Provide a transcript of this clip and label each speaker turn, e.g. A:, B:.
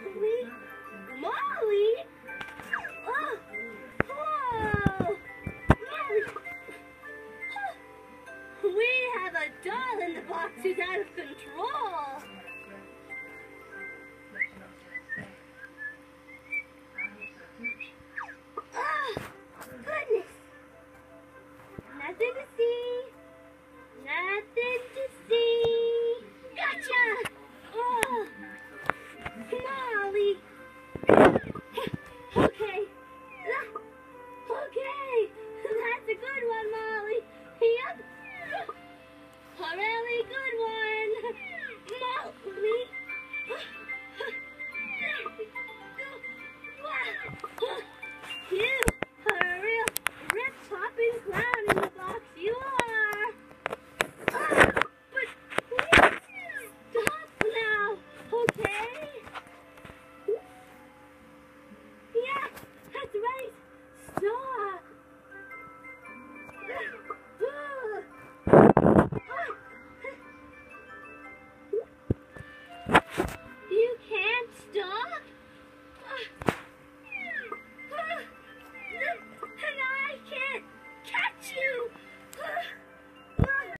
A: Molly? Molly? Oh! Molly! We have a doll in the box who's out of control. a really good one. Molly. You are a real rip-popping clown in the box. You are. Ah, but stop now, okay? Yeah, that's right. Stop.